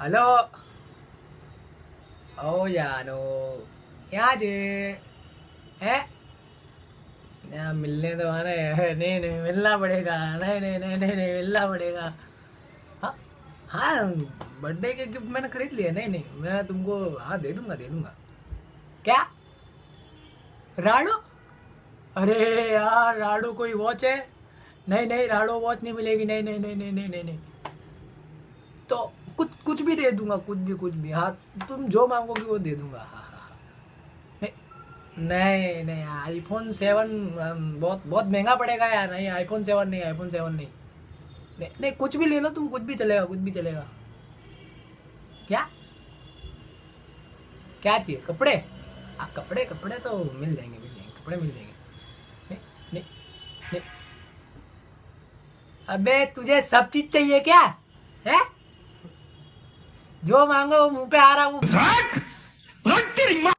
Hello ओ यानो क्या जे है यहाँ मिलने तो आना है नहीं नहीं मिलना पड़ेगा नहीं नहीं नहीं नहीं नहीं मिलना पड़ेगा हाँ हाँ बर्थडे के गिफ्ट मैंने खरीद लिया नहीं नहीं मैं तुमको हाँ दे दूँगा दे दूँगा क्या राडो अरे यार राडो कोई वॉच है नहीं नहीं राडो वॉच नहीं मिलेगी नहीं नहीं नहीं नहीं नहीं नहीं नहीं तो कुछ कुछ भी दे दूँगा कुछ भी कुछ भी। हाँ तुम जो मांगोगे वो दे दूँगा। हाँ हाँ हाँ। नहीं नहीं आईफोन सेवन बहुत बहुत महँगा पड़ेगा यार। नहीं आईफोन सेवन नहीं आईफोन सेवन नहीं। नहीं नहीं कुछ भी ले लो तुम कुछ भी चलेगा कुछ भी चलेगा। क्या? क्या चाहिए? कपड़े? आ, कपड़े कपड़े तो मिल जाएँगे मिल जाएँगे कपड़े मिल जाएँगे। नहीं नहीं नहीं। अबे तुझे सब चीज़ चाहिए क्या? है? जो मांगो वो मुँह पे आ रहा वो